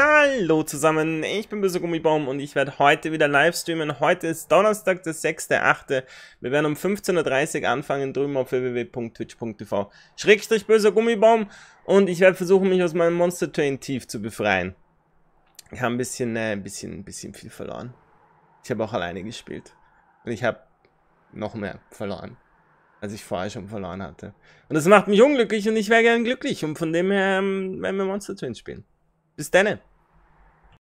Hallo zusammen, ich bin Böse Gummibaum und ich werde heute wieder live streamen. Heute ist Donnerstag, der 6.8. Wir werden um 15.30 Uhr anfangen drüben auf www.twitch.tv. Schrägstrich böser Gummibaum und ich werde versuchen, mich aus meinem Monster Train Tief zu befreien. Ich habe ein bisschen, äh, ein bisschen, ein bisschen viel verloren. Ich habe auch alleine gespielt. Und ich habe noch mehr verloren, als ich vorher schon verloren hatte. Und das macht mich unglücklich und ich wäre gern glücklich und von dem her ähm, werden wir Monster Train spielen. Bis dann.